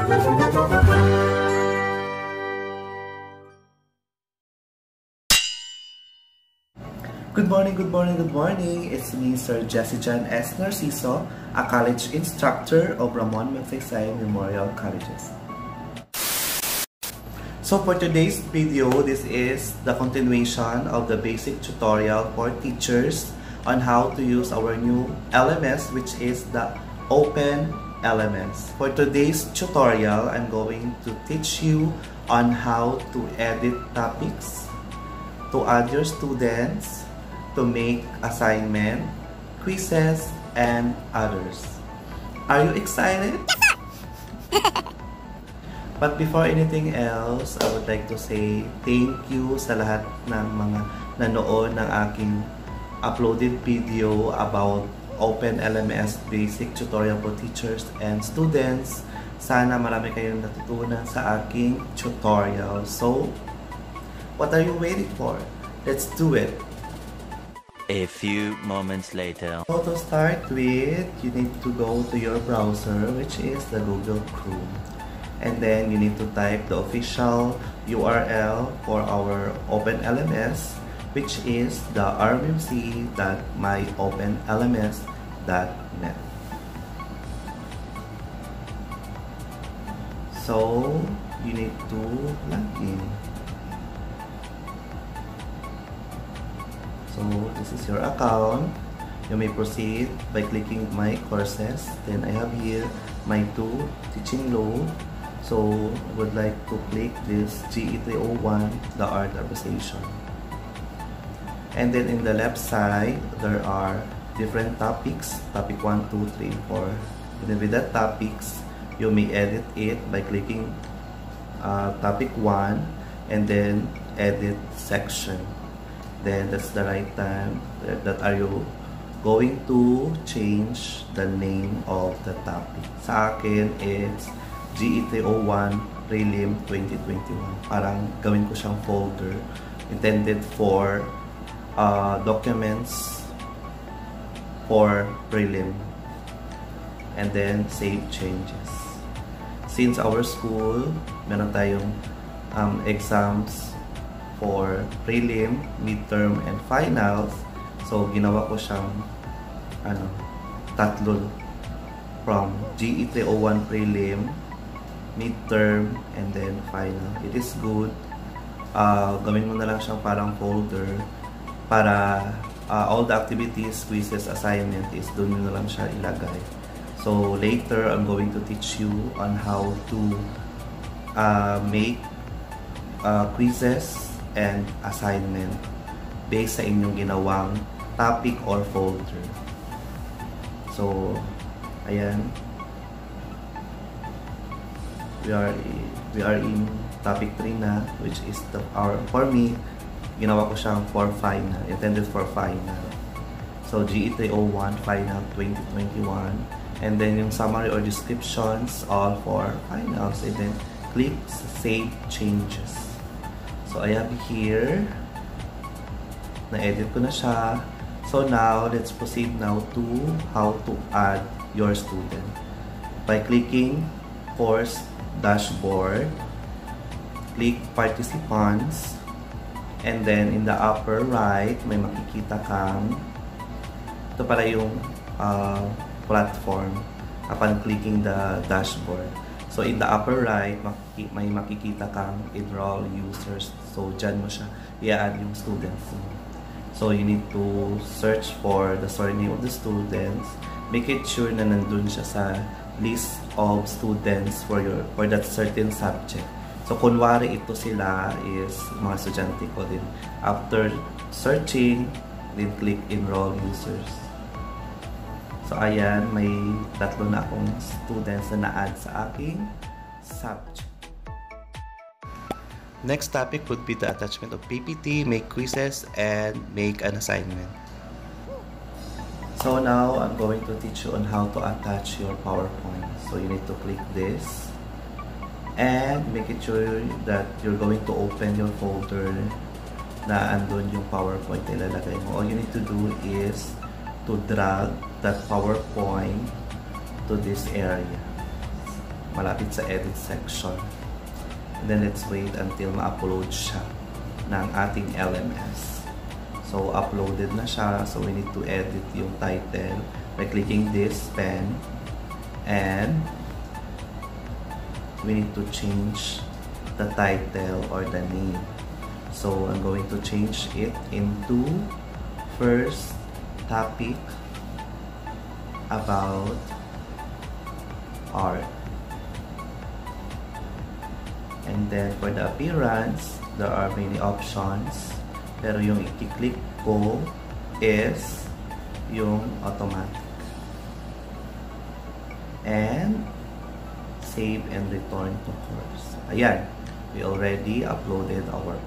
Good morning, good morning, good morning. It's me, Sir Jesse S. Narciso, a college instructor of Ramon Magsaysay Memorial Colleges. So for today's video, this is the continuation of the basic tutorial for teachers on how to use our new LMS, which is the Open LMS. For today's tutorial, I'm going to teach you on how to edit topics, to add your students, to make assignment, quizzes, and others. Are you excited? But before anything else, I would like to say thank you sa lahat ng mga nanood ng aking uploaded video about Open LMS Basic Tutorial for Teachers and Students. Sana marami kayong natutunan sa aking tutorial. So, what are you waiting for? Let's do it! A few moments later. So to start with, you need to go to your browser, which is the Google Chrome. And then you need to type the official URL for our OpenLMS, which is the rmc.myopenlms.net. So you need to log in. So this is your account. You may proceed by clicking my courses. Then I have here my two teaching load. So I would like to click this GE301, the art appreciation. And then in the left side, there are different topics, topic 1, 2, 3, 4. And then with that topics, you may edit it by clicking uh, topic 1 and then edit section then that's the right time that are you going to change the name of the topic. Sa akin, it's GE301 Prelim 2021. Parang gawin ko siyang folder intended for uh, documents for prelim and then save changes. Since our school, meron tayong um, exams for prelim, midterm, and finals. So, ginawa ko siyang ano, tatlo from GE 301 prelim, midterm, and then final. It is good. Uh, gawin mo na lang siyang parang folder para uh, all the activities, quizzes, assignment is doon na lang siya ilagay. So, later, I'm going to teach you on how to uh, make uh, quizzes and assignment based sa inyong ginawang topic or folder. So, ayan. We are we are in topic 3 na which is the our for me ginawa ko siyang for final, intended for final. So, GE301 final 2021 and then yung summary or descriptions all for finals and then click save changes. So, I have here. Na-edit ko na siya. So, now, let's proceed now to how to add your student. By clicking course dashboard, click participants, and then in the upper right, may makikita kang ito pala yung uh, platform upon clicking the dashboard. So, in the upper right, may makikita kang enroll users. So, dyan mo siya i-add yung students mo. So, you need to search for the surname of the students. Make it sure na nandun siya sa list of students for your for that certain subject. So, kunwari ito sila is mga estudyante ko din. After searching, then click enroll users. So, ayan, may tatlo na akong students na na-add sa aking subject. Next topic would be the attachment of PPT, make quizzes, and make an assignment. So now, I'm going to teach you on how to attach your PowerPoint. So you need to click this and make it sure that you're going to open your folder na andun yung PowerPoint na ilalagay mo. All you need to do is to drag that PowerPoint to this area. malapit sa edit section. And then let's wait until ma-upload siya ng ating LMS. So, uploaded na siya. So, we need to edit yung title by clicking this pen. And we need to change the title or the name. So, I'm going to change it into first topic about art. And then for the appearance, there are many options. Pero yung i-click ko is yung automatic. And save and return to course. Ayan, we already uploaded our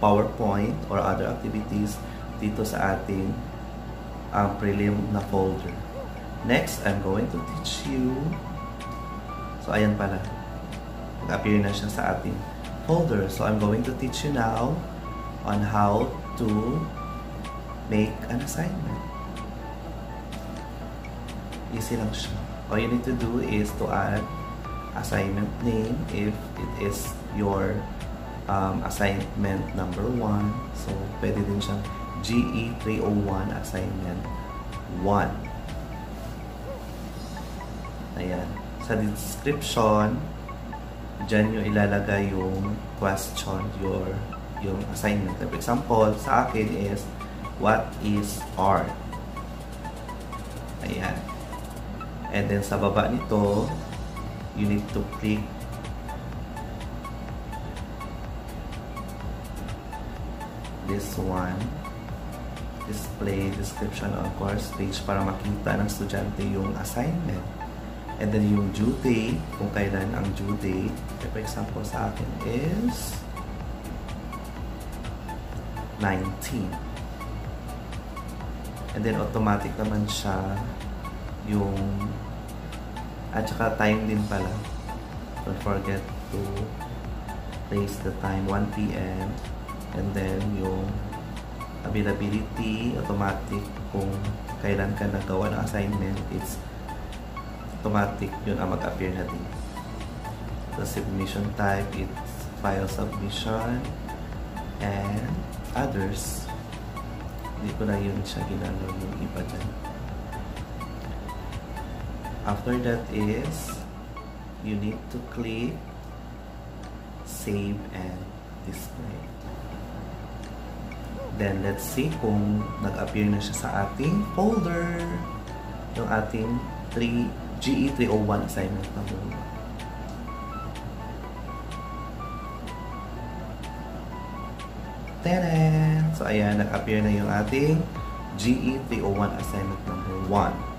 PowerPoint or other activities dito sa ating um, prelim na folder. Next, I'm going to teach you. So, ayan pala. Nag-appear na siya sa ating folder. So, I'm going to teach you now on how to make an assignment. Easy lang siya. All you need to do is to add assignment name if it is your um, assignment number 1. So, pwede din siyang GE 301 assignment 1. Ayan. Sa description, dyan yung ilalagay yung question, your yung assignment. For example, sa akin is, what is art? Ayan. And then sa baba nito, you need to click this one display description on course page para makita ng estudyante yung assignment. And then yung due date kung kailan ang due date. For example sa akin is 19 and then automatic naman siya yung at saka time din pala. Don't forget to place the time 1 p.m. and then yung availability automatic kung kailan ka nagawa ng assignment it's automatic yun ang mag-appear na din. The submission type it's file submission and others. Hindi ko na yun siya ginagawa yung iba dyan after that is you need to click save and display. Then let's see kung nag-appear na siya sa ating folder. Yung ating 3 GE301 assignment number 1 Tadan! So ayan, nag-appear na yung ating GE301 assignment number 1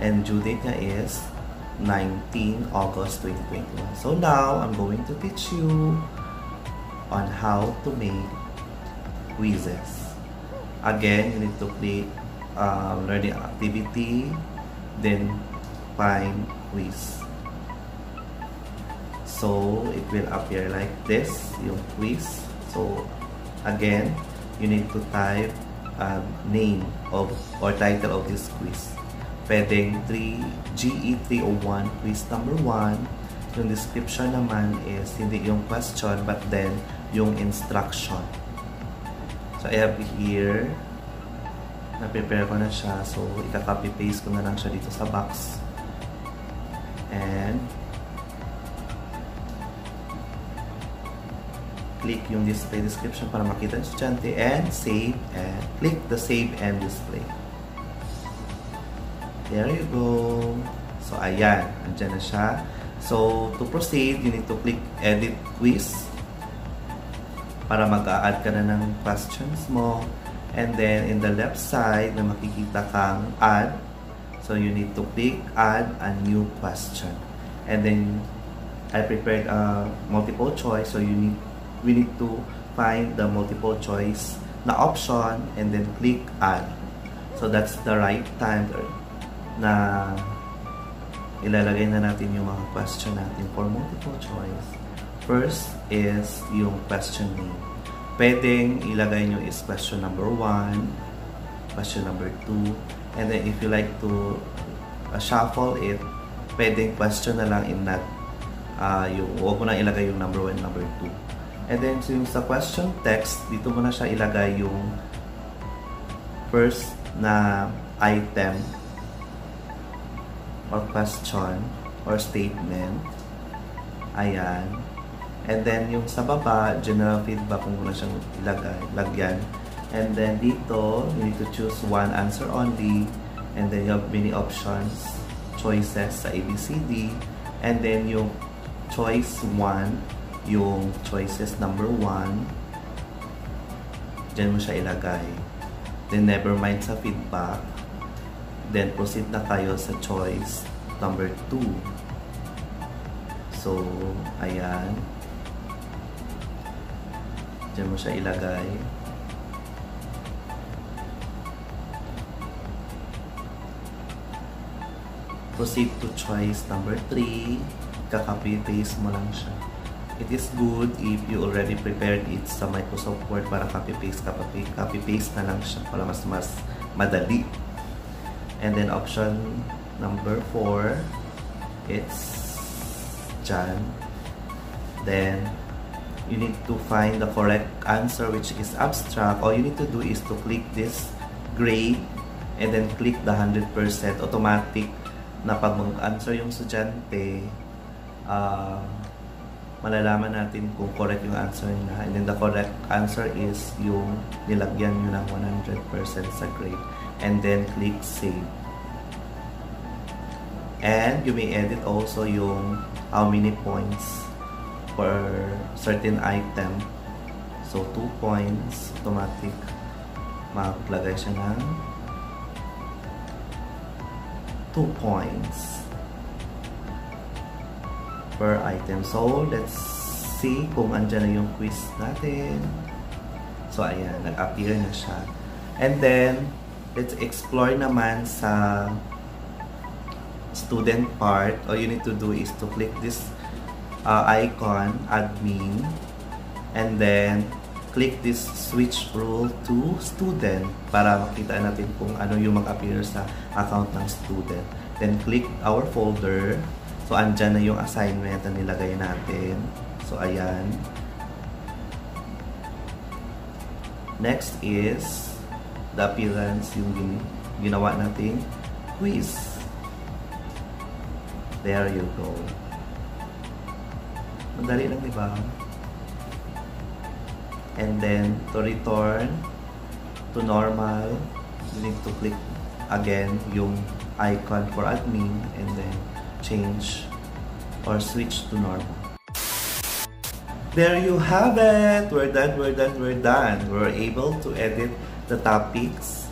and due date niya is 19 August 2021. So now, I'm going to teach you on how to make quizzes. Again, you need to click um, learning activity, then find quiz. So, it will appear like this, yung quiz. So, again, you need to type um, name of or title of this quiz. Pwedeng 3, GE301 quiz number 1. Yung description naman is hindi yung question but then yung instruction. So, I have here na-prepare ko na siya. So, ika-copy paste ko na lang siya dito sa box. And click yung display description para makita ng estudyante and save and click the save and display. There you go. So, ayan. Andyan na siya. So, to proceed, you need to click edit quiz para mag-a-add ka na ng questions mo. And then, in the left side, na makikita kang add. So, you need to click add a new question. And then, I prepared a multiple choice. So, you need, we need to find the multiple choice na option and then click add. So, that's the right time na ilalagay na natin yung mga question natin for multiple choice. First is yung question name. Pwedeng ilagay nyo is question number 1, question number 2, and then if you like to uh, shuffle it, pwedeng question na lang in that uh, yung, huwag mo na ilagay yung number 1, number 2. And then, so yung sa question text, dito mo na siya ilagay yung first na item or question or statement. Ayan. And then, yung sa baba, general feedback mo na siyang ilagay, lagyan. And then, dito, you need to choose one answer only. And then, you have many options, choices sa ABCD. And then, yung choice 1, yung choices number 1, dyan mo siya ilagay. Then, never mind sa feedback. Then, proceed na kayo sa choice number 2. So, ayan. Diyan mo siya ilagay. Proceed to choice number 3. Kaka-copy-paste mo lang siya. It is good if you already prepared it sa Microsoft Word para copy-paste, copy-paste na lang siya para mas mas madali. And then option number 4, it's dyan. Then, you need to find the correct answer which is abstract. All you need to do is to click this grade and then click the 100% automatic na pag mag-answer yung estudyante, uh, malalaman natin kung correct yung answer niya. And then the correct answer is yung nilagyan nyo ng 100% sa grade. And then click save. And you may edit also yung how many points per certain item. So, 2 points, automatic. Maglagay siya ng 2 points per item. So, let's see kung andyan na yung quiz natin. So, ayan, nag-appear na siya. And then, let's explore naman sa student part. All you need to do is to click this uh, icon, admin, and then click this switch rule to student para makita natin kung ano yung mag-appear sa account ng student. Then click our folder. So, andyan na yung assignment na nilagay natin. So, ayan. Next is the appearance yung ginawa natin quiz. There you go. Madali lang, di ba? And then, to return to normal, you need to click again yung icon for admin and then change or switch to normal. There you have it! We're done, we're done, we're done. We're able to edit the topics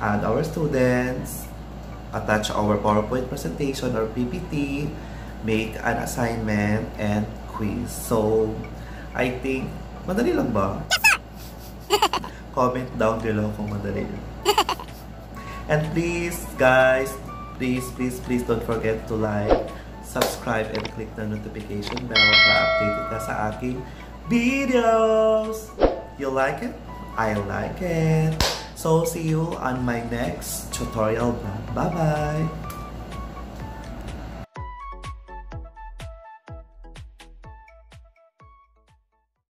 and our students attach our PowerPoint presentation or PPT, make an assignment, and quiz. So, I think, madali lang ba? Comment down below kung madali lang. And please, guys, please, please, please don't forget to like, subscribe, and click the notification bell para updated ka sa aking videos. You like it? I like it. So, see you on my next tutorial. Bye-bye!